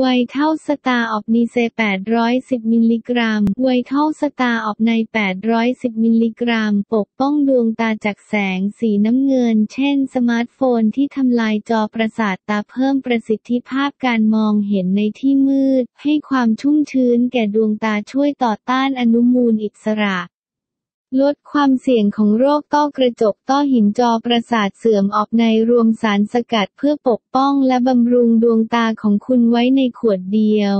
Vital Star Optnize 810 มิลลิกรัม Vital Star Optnize 810 มิลลิกรัม ปกป้องดวงตาจากแสงสีน้ำเงิน เช่น สมาร์ทโฟนที่ทำลายจอประสาทตาเพิ่มประสิทธิภาพการมองเห็นในที่มืด ให้ความชุ่มชื้นแก่ดวงตาช่วยต่อต้านอนุมูลอิสระ ลดความเสี่ยงของโรคต้อกระจกต้อหินจอประสาทเสื่อมออกในรวมสารสกัดเพื่อปกป้องและบำรุงดวงตาของคุณไว้ในขวดเดียว